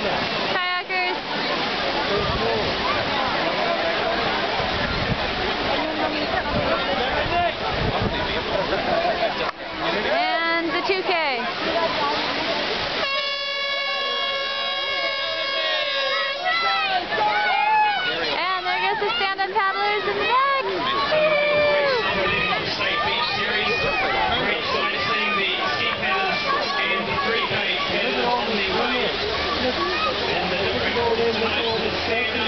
comment. Thank you.